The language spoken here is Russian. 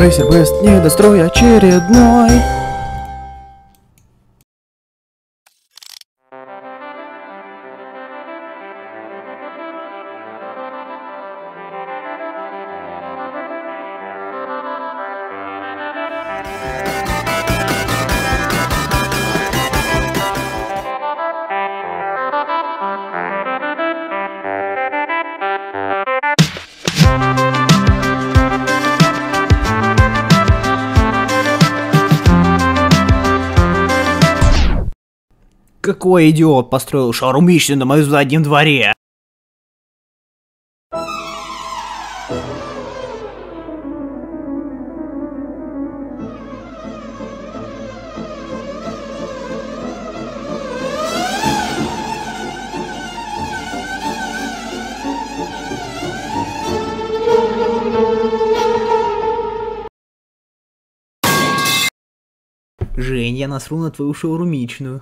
Рейсер Бест, недострой очередной. Какой идиот построил шаурмичную на моем заднем дворе? Жень, я насру на твою шаурмичную.